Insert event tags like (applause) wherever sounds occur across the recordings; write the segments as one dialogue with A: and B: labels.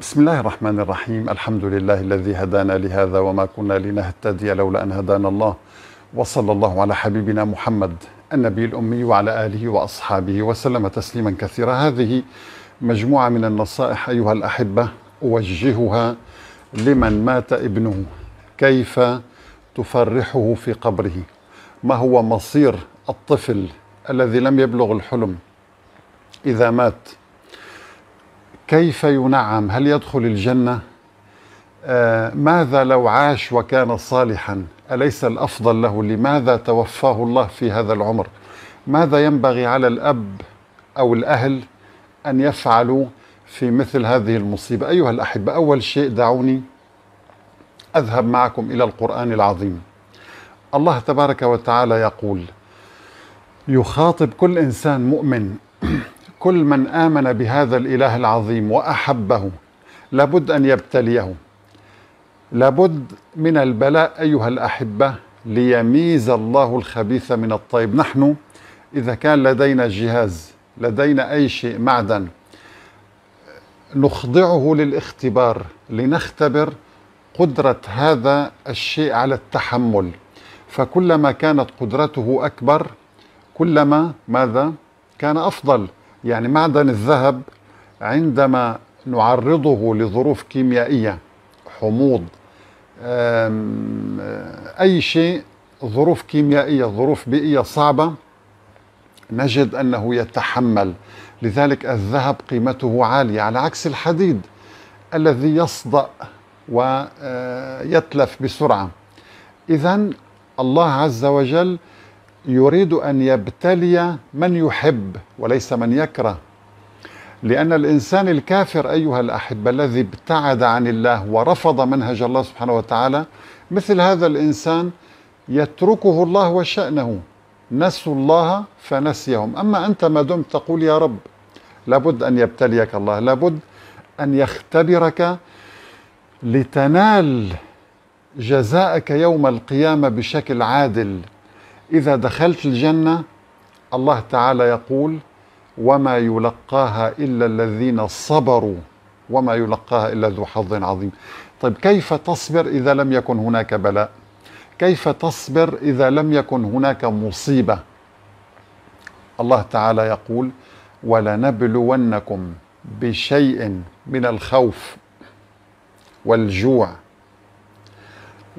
A: بسم الله الرحمن الرحيم الحمد لله الذي هدانا لهذا وما كنا لنهتدي لولا أن هدانا الله وصلى الله على حبيبنا محمد النبي الأمي وعلى آله وأصحابه وسلم تسليما كثيرا هذه مجموعة من النصائح أيها الأحبة أوجهها لمن مات ابنه كيف تفرحه في قبره ما هو مصير الطفل الذي لم يبلغ الحلم إذا مات كيف ينعم؟ هل يدخل الجنة؟ آه ماذا لو عاش وكان صالحا؟ أليس الأفضل له؟ لماذا توفاه الله في هذا العمر؟ ماذا ينبغي على الأب أو الأهل أن يفعلوا في مثل هذه المصيبة؟ أيها الأحبة أول شيء دعوني أذهب معكم إلى القرآن العظيم. الله تبارك وتعالى يقول يخاطب كل إنسان مؤمن كل من آمن بهذا الإله العظيم وأحبه لابد أن يبتليه. لابد من البلاء أيها الأحبة ليميز الله الخبيث من الطيب. نحن إذا كان لدينا جهاز لدينا أي شيء معدن نخضعه للاختبار لنختبر قدرة هذا الشيء على التحمل. فكلما كانت قدرته أكبر كلما ماذا؟ كان أفضل. يعني معدن الذهب عندما نعرضه لظروف كيميائية حموض أي شيء ظروف كيميائية ظروف بيئية صعبة نجد أنه يتحمل. لذلك الذهب قيمته عالية على عكس الحديد الذي يصدأ ويتلف بسرعة. إذا الله عز وجل يريد أن يبتلي من يحب وليس من يكره. لأن الإنسان الكافر أيها الأحبة الذي ابتعد عن الله ورفض منهج الله سبحانه وتعالى مثل هذا الإنسان يتركه الله وشأنه. نسوا الله فنسيهم. أما أنت ما دمت تقول يا رب لابد أن يبتليك الله لابد أن يختبرك لتنال جزاءك يوم القيامة بشكل عادل. إذا دخلت الجنة الله تعالى يقول وما يلقاها إلا الذين صبروا وما يلقاها إلا ذو حظ عظيم. طيب كيف تصبر إذا لم يكن هناك بلاء؟ كيف تصبر إذا لم يكن هناك مصيبة؟ الله تعالى يقول ولنبلونكم بشيء من الخوف والجوع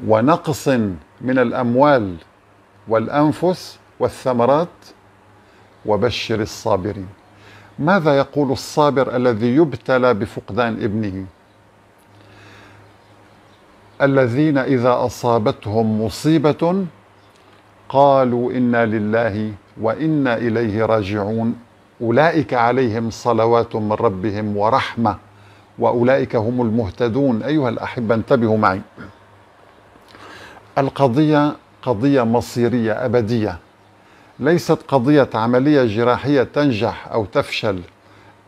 A: ونقص من الأموال والأنفس والثمرات وبشر الصابرين. ماذا يقول الصابر الذي يبتلى بفقدان ابنه؟ الذين إذا أصابتهم مصيبة قالوا إنا لله وإنا إليه راجعون. أولئك عليهم صلوات من ربهم ورحمة وأولئك هم المهتدون. أيها الأحبة انتبهوا معي. القضية قضية مصيرية أبدية. ليست قضية عملية جراحية تنجح أو تفشل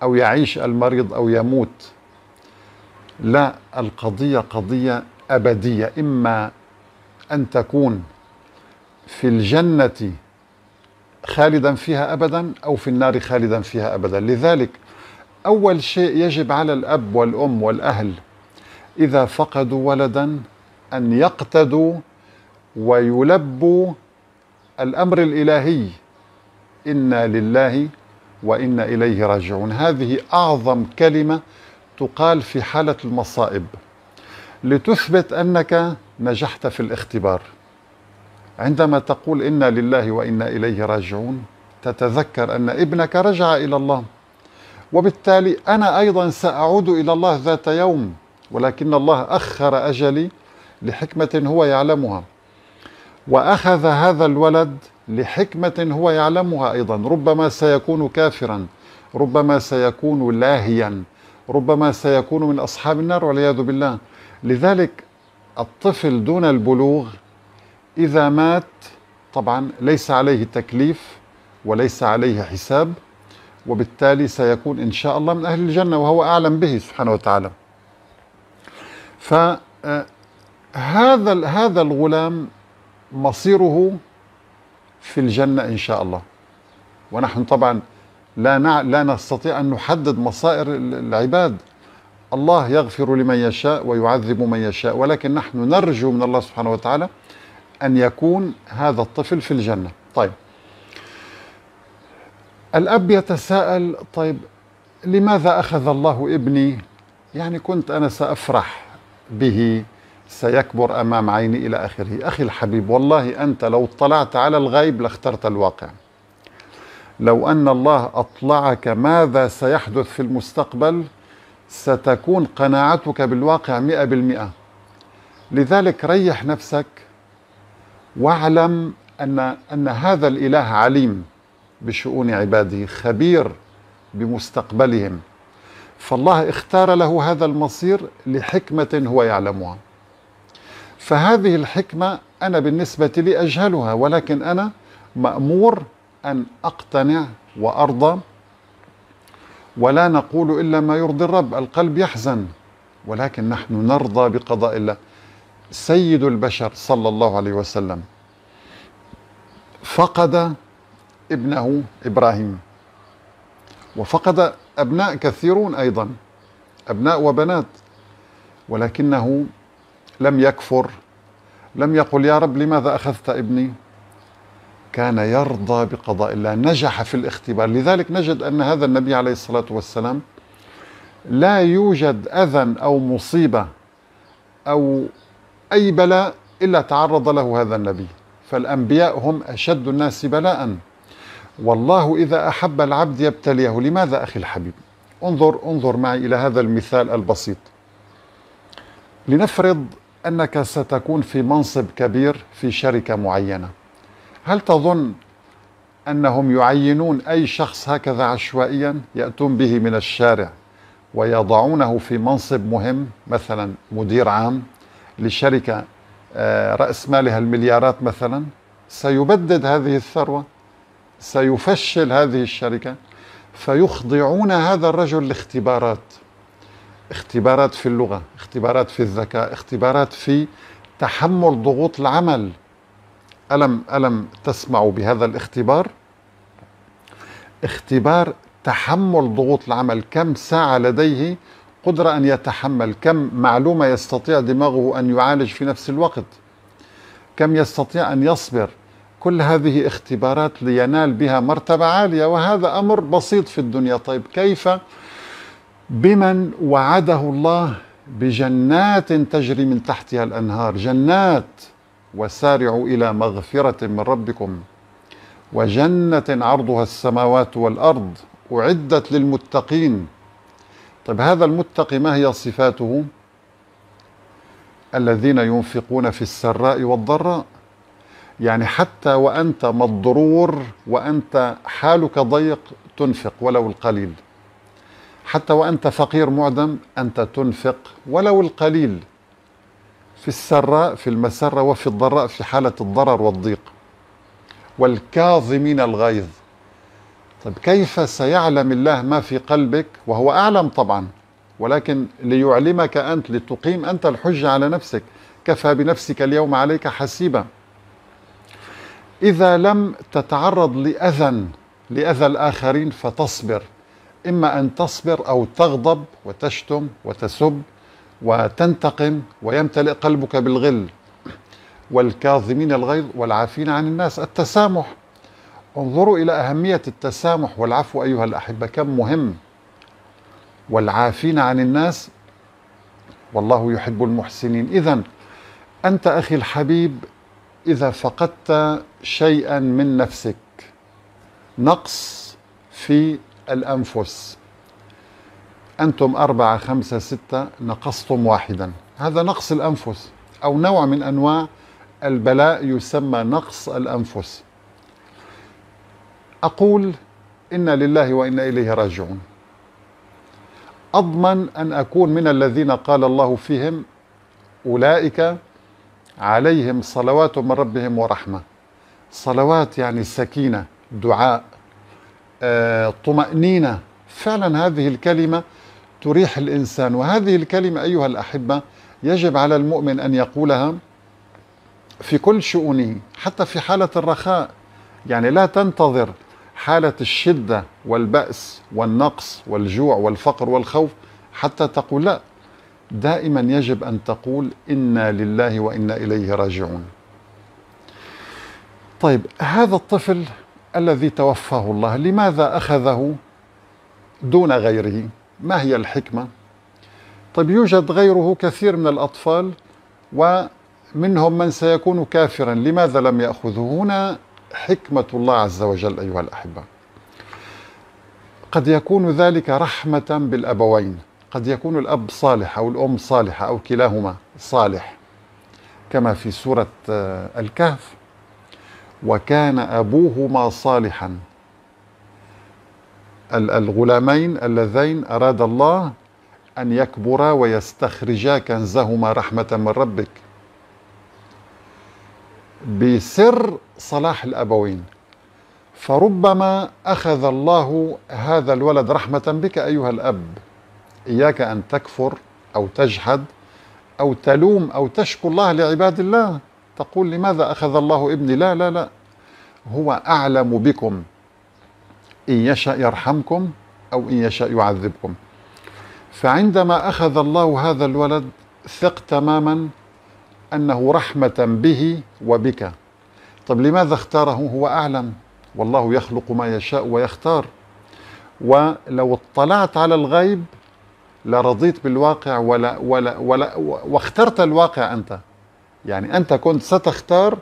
A: أو يعيش المريض أو يموت. لا القضية قضية أبدية. إما أن تكون في الجنة خالدا فيها أبدا أو في النار خالدا فيها أبدا. لذلك أول شيء يجب على الأب والأم والأهل إذا فقدوا ولدا أن يقتدوا ويلبوا الأمر الإلهي. إنا لله وإنا إليه راجعون. هذه أعظم كلمة تقال في حالة المصائب. لتثبت أنك نجحت في الاختبار. عندما تقول إنا لله وإنا إليه راجعون تتذكر أن ابنك رجع إلى الله. وبالتالي أنا أيضا سأعود إلى الله ذات يوم ولكن الله أخر أجلي لحكمة هو يعلمها. وأخذ هذا الولد لحكمة هو يعلمها أيضا. ربما سيكون كافرا. ربما سيكون لاهيا. ربما سيكون من أصحاب النار والعياذ بالله. لذلك الطفل دون البلوغ إذا مات طبعا ليس عليه تكليف وليس عليه حساب وبالتالي سيكون إن شاء الله من أهل الجنة وهو أعلم به سبحانه وتعالى. فهذا هذا الغلام مصيره في الجنة إن شاء الله. ونحن طبعا لا نع... لا نستطيع أن نحدد مصائر العباد. الله يغفر لمن يشاء ويعذب من يشاء ولكن نحن نرجو من الله سبحانه وتعالى أن يكون هذا الطفل في الجنة. طيب. الأب يتساءل طيب لماذا أخذ الله ابني؟ يعني كنت أنا سأفرح به. سيكبر أمام عيني إلى آخره. أخي الحبيب والله أنت لو اطلعت على الغيب لاخترت الواقع. لو أن الله أطلعك ماذا سيحدث في المستقبل ستكون قناعتك بالواقع مئة بالمئة. لذلك ريح نفسك واعلم أن, أن هذا الإله عليم بشؤون عباده خبير بمستقبلهم. فالله اختار له هذا المصير لحكمة هو يعلمها. فهذه الحكمة أنا بالنسبة لي أجهلها ولكن أنا مأمور أن أقتنع وأرضى ولا نقول إلا ما يرضي الرب القلب يحزن ولكن نحن نرضى بقضاء الله. سيد البشر صلى الله عليه وسلم فقد ابنه إبراهيم وفقد أبناء كثيرون أيضا أبناء وبنات ولكنه لم يكفر لم يقل يا رب لماذا أخذت ابني؟ كان يرضى بقضاء الله نجح في الاختبار. لذلك نجد أن هذا النبي عليه الصلاة والسلام لا يوجد أذى أو مصيبة أو أي بلاء إلا تعرض له هذا النبي. فالأنبياء هم أشد الناس بلاء. والله إذا أحب العبد يبتليه لماذا أخي الحبيب؟ انظر انظر معي إلى هذا المثال البسيط. لنفرض أنك ستكون في منصب كبير في شركة معينة. هل تظن أنهم يعينون أي شخص هكذا عشوائيا يأتون به من الشارع ويضعونه في منصب مهم مثلا مدير عام لشركة آه، رأس مالها المليارات مثلا؟ سيبدد هذه الثروة؟ سيفشل هذه الشركة؟ فيخضعون هذا الرجل لاختبارات. اختبارات في اللغة اختبارات في الذكاء اختبارات في تحمل ضغوط العمل. ألم ألم تسمعوا بهذا الاختبار؟ اختبار تحمل ضغوط العمل. كم ساعة لديه؟ قدرة أن يتحمل. كم معلومة يستطيع دماغه أن يعالج في نفس الوقت؟ كم يستطيع أن يصبر؟ كل هذه اختبارات لينال بها مرتبة عالية وهذا أمر بسيط في الدنيا. طيب كيف بمن وعده الله بجنات تجري من تحتها الأنهار جنات وسارعوا إلى مغفرة من ربكم وجنة عرضها السماوات والأرض أعدت للمتقين. طيب هذا المتقي ما هي صفاته؟ الذين ينفقون في السراء والضراء. يعني حتى وأنت مضرور وأنت حالك ضيق تنفق ولو القليل. حتى وأنت فقير معدم أنت تنفق ولو القليل في السراء في المسرة وفي الضراء في حالة الضرر والضيق. والكاظمين الغيظ. طيب كيف سيعلم الله ما في قلبك؟ وهو أعلم طبعا. ولكن ليعلمك أنت لتقيم أنت الحجة على نفسك. كفى بنفسك اليوم عليك حسيبا. إذا لم تتعرض لأذى لأذى الآخرين فتصبر. إما أن تصبر أو تغضب وتشتم وتسب وتنتقم ويمتلئ قلبك بالغل والكاظمين الغيظ والعافين عن الناس. التسامح. انظروا إلى أهمية التسامح. والعفو أيها الأحبة كم مهم. والعافين عن الناس. والله يحب المحسنين. اذا أنت أخي الحبيب إذا فقدت شيئا من نفسك نقص في الأنفس. أنتم أربعة خمسة ستة نقصتم واحدا. هذا نقص الأنفس أو نوع من أنواع البلاء يسمى نقص الأنفس. أقول إنا لله وإنا إليه راجعون. أضمن أن أكون من الذين قال الله فيهم أولئك عليهم صلوات من ربهم ورحمة. صلوات يعني سكينة دعاء. طمأنينة. فعلا هذه الكلمة تريح الإنسان وهذه الكلمة أيها الأحبة يجب على المؤمن أن يقولها في كل شؤونه حتى في حالة الرخاء. يعني لا تنتظر حالة الشدة والبأس والنقص والجوع والفقر والخوف حتى تقول لا. دائما يجب أن تقول إنا لله وإنا إليه راجعون. طيب هذا الطفل الذي توفاه الله لماذا أخذه دون غيره؟ ما هي الحكمة؟ طيب يوجد غيره كثير من الأطفال ومنهم من سيكون كافرا لماذا لم يأخذه؟ هنا حكمة الله عز وجل أيها الأحبة. قد يكون ذلك رحمة بالأبوين قد يكون الأب صالح أو الأم صالحة أو كلاهما صالح كما في سورة الكهف. وكان أبوهما صالحا. الغلامين اللذين أراد الله أن يكبرا ويستخرجا كنزهما رحمة من ربك. بسر صلاح الأبوين. فربما أخذ الله هذا الولد رحمة بك أيها الأب. إياك أن تكفر أو تجحد أو تلوم أو تشكو الله لعباد الله. تقول لماذا أخذ الله ابني؟ لا لا لا. هو أعلم بكم إن يشاء يرحمكم أو إن يشاء يعذبكم. فعندما أخذ الله هذا الولد ثق تماما أنه رحمة به وبك. طب لماذا اختاره؟ هو أعلم. والله يخلق ما يشاء ويختار. ولو اطلعت على الغيب لرضيت بالواقع ولا ولا ولا واخترت الواقع أنت. يعني أنت كنت ستختار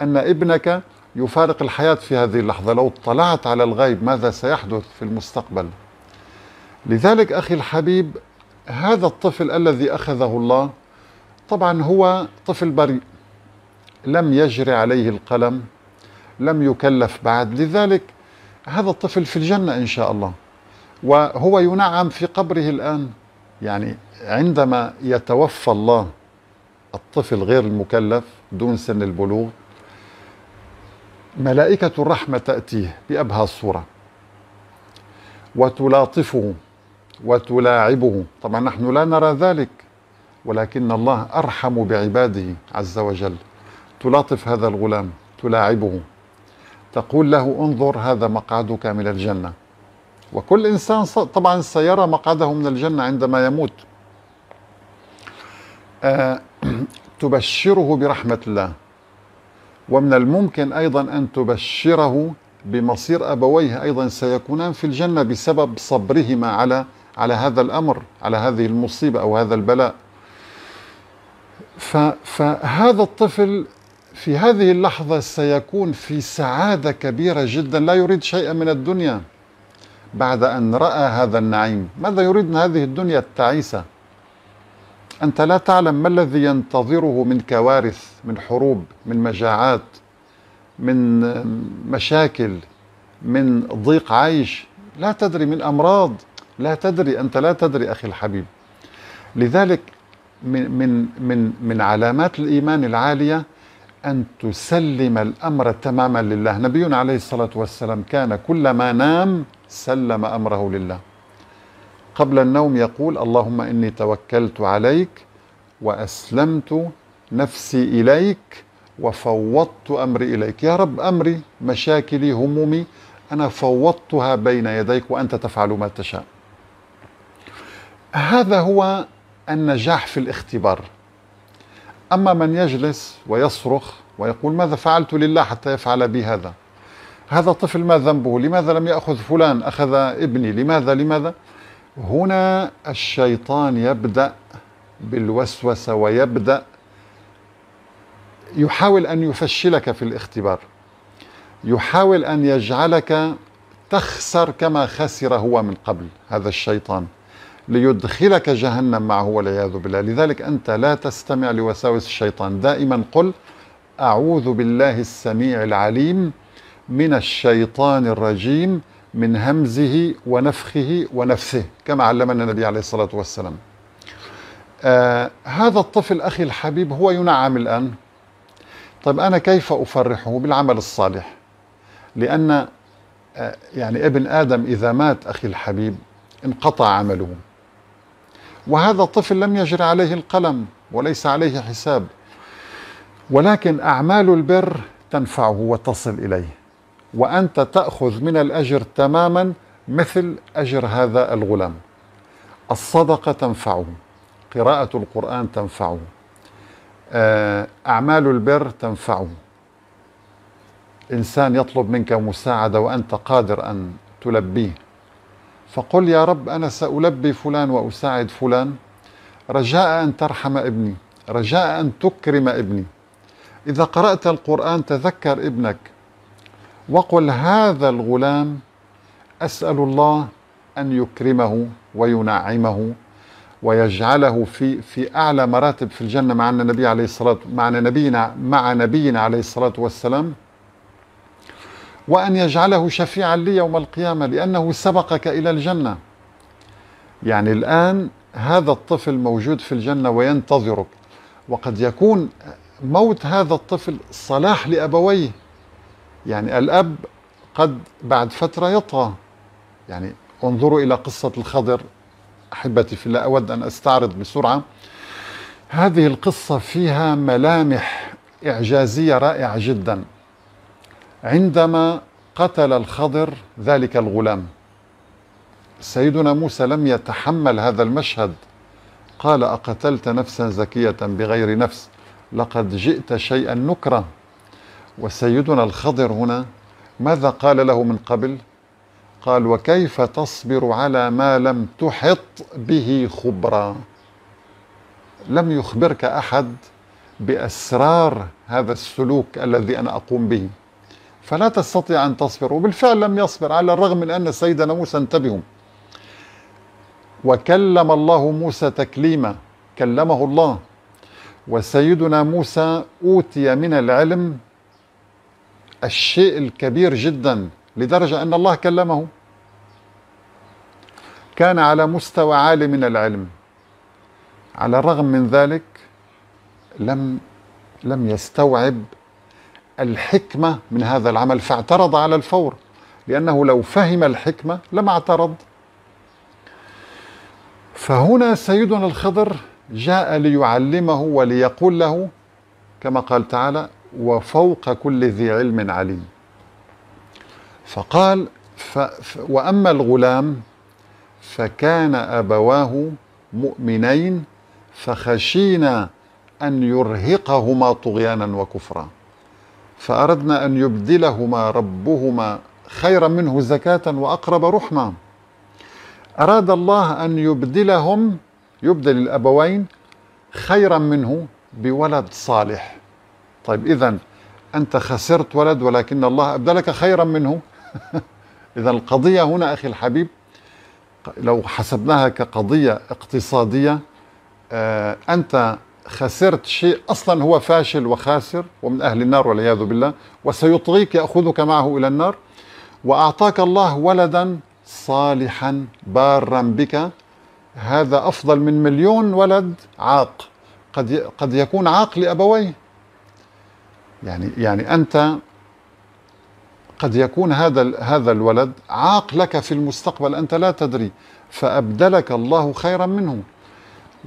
A: أن ابنك يفارق الحياة في هذه اللحظة. لو اطلعت على الغيب ماذا سيحدث في المستقبل؟ لذلك أخي الحبيب هذا الطفل الذي أخذه الله طبعا هو طفل بريء. لم يجري عليه القلم لم يكلف بعد. لذلك هذا الطفل في الجنة إن شاء الله. وهو ينعم في قبره الآن. يعني عندما يتوفى الله الطفل غير المكلف دون سن البلوغ ملائكة الرحمة تأتيه بأبهى الصورة وتلاطفه وتلاعبه. طبعا نحن لا نرى ذلك ولكن الله أرحم بعباده عز وجل. تلاطف هذا الغلام تلاعبه. تقول له انظر هذا مقعدك من الجنة. وكل إنسان طبعا سيرى مقعده من الجنة عندما يموت. (clears throat) تبشره برحمة الله. ومن الممكن أيضا أن تبشره بمصير أبويه أيضا سيكونان في الجنة بسبب صبرهما على على هذا الأمر على هذه المصيبة أو هذا البلاء. فهذا الطفل في هذه اللحظة سيكون في سعادة كبيرة جدا لا يريد شيئا من الدنيا بعد أن رأى هذا النعيم. ماذا يريد من هذه الدنيا التعيسة؟ أنت لا تعلم ما الذي ينتظره من كوارث من حروب من مجاعات من مشاكل من ضيق عيش لا تدري من أمراض. لا تدري. أنت لا تدري أخي الحبيب. لذلك من من من من علامات الإيمان العالية أن تسلم الأمر تماما لله. نبينا عليه الصلاة والسلام كان كلما نام سلم أمره لله. قبل النوم يقول اللهم إني توكلت عليك وأسلمت نفسي إليك وفوضت أمري إليك. يا رب أمري مشاكلي همومي أنا فوضتها بين يديك وأنت تفعل ما تشاء. هذا هو النجاح في الاختبار. أما من يجلس ويصرخ ويقول ماذا فعلت لله حتى يفعل بي هذا؟ هذا طفل ما ذنبه؟ لماذا لم يأخذ فلان أخذ ابني؟ لماذا؟ لماذا؟ هنا الشيطان يبدأ بالوسوسة ويبدأ يحاول أن يفشلك في الاختبار. يحاول أن يجعلك تخسر كما خسر هو من قبل هذا الشيطان ليدخلك جهنم معه والعياذ بالله. لذلك أنت لا تستمع لوساوس الشيطان. دائما قل أعوذ بالله السميع العليم من الشيطان الرجيم. من همزه ونفخه ونفثه كما علمنا النبي عليه الصلاة والسلام. آه هذا الطفل أخي الحبيب هو ينعم الآن. طيب أنا كيف أفرحه بالعمل الصالح؟ لأن آه يعني ابن آدم إذا مات أخي الحبيب انقطع عمله. وهذا الطفل لم يجر عليه القلم وليس عليه حساب. ولكن أعمال البر تنفعه وتصل إليه. وأنت تأخذ من الأجر تماما مثل أجر هذا الغلام. الصدقة تنفعه قراءة القرآن تنفعه آه، أعمال البر تنفعه. إنسان يطلب منك مساعدة وأنت قادر أن تلبيه. فقل يا رب أنا سألبي فلان وأساعد فلان. رجاء أن ترحم ابني رجاء أن تكرم ابني. إذا قرأت القرآن تذكر ابنك. وقل هذا الغلام أسأل الله أن يكرمه وينعمه ويجعله في في أعلى مراتب في الجنة مع النبي عليه الصلاة مع نبينا مع نبينا عليه الصلاة والسلام وأن يجعله شفيعا لي يوم القيامة لأنه سبقك إلى الجنة. يعني الآن هذا الطفل موجود في الجنة وينتظرك وقد يكون موت هذا الطفل صلاح لأبويه. يعني الأب قد بعد فترة يطغى. يعني انظروا إلى قصة الخضر. أحبتي في الله أود أن أستعرض بسرعة. هذه القصة فيها ملامح إعجازية رائعة جدا. عندما قتل الخضر ذلك الغلام سيدنا موسى لم يتحمل هذا المشهد. قال أقتلت نفسا زكية بغير نفس. لقد جئت شيئا نكرا. وسيدنا الخضر هنا ماذا قال له من قبل؟ قال وكيف تصبر على ما لم تحط به خبرا؟ لم يخبرك أحد بأسرار هذا السلوك الذي أنا أقوم به. فلا تستطيع أن تصبر وبالفعل لم يصبر على الرغم من أن سيدنا موسى انتبهوا وكلم الله موسى تكليما كلمه الله. وسيدنا موسى أوتي من العلم الشيء الكبير جدا لدرجة أن الله كلمه. كان على مستوى عالي من العلم. على الرغم من ذلك لم لم يستوعب الحكمة من هذا العمل فاعترض على الفور. لأنه لو فهم الحكمة لما اعترض. فهنا سيدنا الخضر جاء ليعلمه وليقول له كما قال تعالى وفوق كل ذي علم عليم. فقال ف... وأما الغلام فكان أبواه مؤمنين فخشينا أن يرهقهما طغيانا وكفرا. فأردنا أن يبدلهما ربهما خيرا منه زكاة وأقرب رحما أراد الله أن يبدلهم يبدل الأبوين خيرا منه بولد صالح. طيب اذا أنت خسرت ولد ولكن الله أبدلك خيرا منه. (laughs) إذا القضية هنا أخي الحبيب لو حسبناها كقضية اقتصادية آه أنت خسرت شيء أصلا هو فاشل وخاسر ومن أهل النار والعياذ بالله وسيطغيك يأخذك معه إلى النار وأعطاك الله ولدا صالحا بارا بك. هذا أفضل من مليون ولد عاق قد قد يكون عاق لأبويه. يعني يعني أنت قد يكون هذا هذا الولد عاق لك في المستقبل أنت لا تدري فأبدلك الله خيرا منه.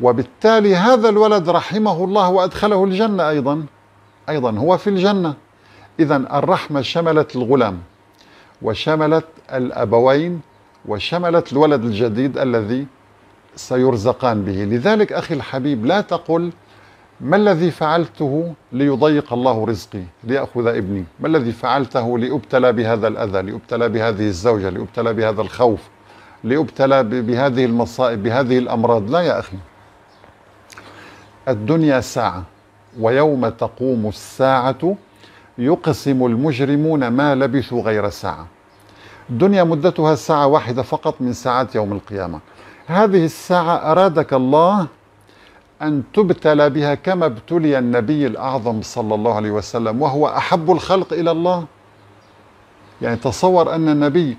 A: وبالتالي هذا الولد رحمه الله وأدخله الجنة أيضا أيضا هو في الجنة. اذا الرحمة شملت الغلام وشملت الأبوين وشملت الولد الجديد الذي سيرزقان به. لذلك أخي الحبيب لا تقل ما الذي فعلته ليضيق الله رزقي ليأخذ ابني؟ ما الذي فعلته لأبتلى بهذا الأذى لأبتلى بهذه الزوجة لأبتلى بهذا الخوف لأبتلى بهذه المصائب بهذه الأمراض؟ لا يا أخي. الدنيا ساعة ويوم تقوم الساعة يقسم المجرمون ما لبثوا غير ساعة. الدنيا مدتها ساعة واحدة فقط من ساعات يوم القيامة. هذه الساعة أرادك الله أن تبتلى بها كما ابتلي النبي الأعظم صلى الله عليه وسلم وهو أحب الخلق إلى الله. يعني تصور أن النبي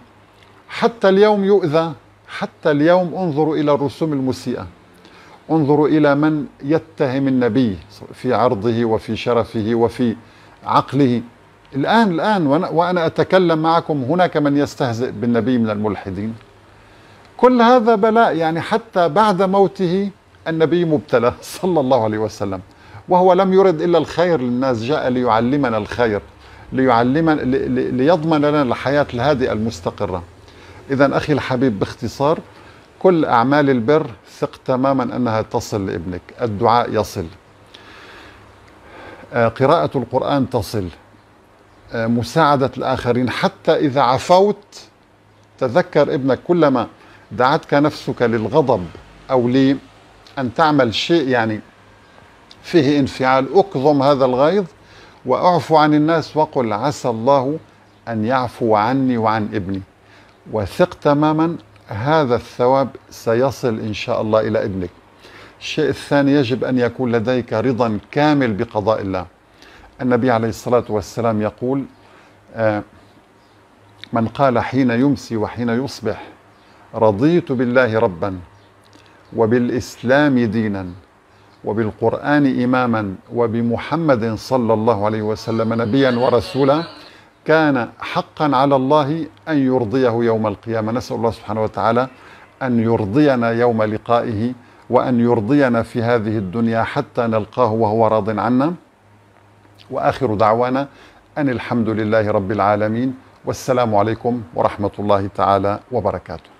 A: حتى اليوم يؤذى حتى اليوم انظروا إلى الرسوم المسيئة. انظروا إلى من يتهم النبي في عرضه وفي شرفه وفي عقله. الآن الآن وأنا أتكلم معكم هناك من يستهزئ بالنبي من الملحدين. كل هذا بلاء يعني حتى بعد موته النبي مبتلى (laughs) صلى الله عليه وسلم. وهو لم يرد إلا الخير للناس جاء ليعلمنا الخير ليعلمنا ليضمن لنا الحياة الهادئة المستقرة. اذا أخي الحبيب باختصار كل أعمال البر ثق تماما أنها تصل لابنك. الدعاء يصل. آه، قراءة القرآن تصل. آه، مساعدة الآخرين. حتى إذا عفوت تذكر ابنك كلما دعتك نفسك للغضب أو لأن تعمل شيء يعني فيه انفعال أكظم هذا الغيظ واعفو عن الناس وقل عسى الله أن يعفو عني وعن ابني. وثق تماما هذا الثواب سيصل إن شاء الله إلى ابنك. الشيء الثاني يجب أن يكون لديك رضا كامل بقضاء الله. النبي عليه الصلاة والسلام يقول آه، من قال حين يمسي وحين يصبح رضيت بالله ربا. وبالإسلام دينا وبالقرآن إماما وبمحمد صلى الله عليه وسلم نبيا ورسولا كان حقا على الله أن يرضيه يوم القيامة. نسأل الله سبحانه وتعالى أن يرضينا يوم لقائه وأن يرضينا في هذه الدنيا حتى نلقاه وهو راض عنا. وآخر دعوانا أن الحمد لله رب العالمين والسلام عليكم ورحمة الله تعالى وبركاته.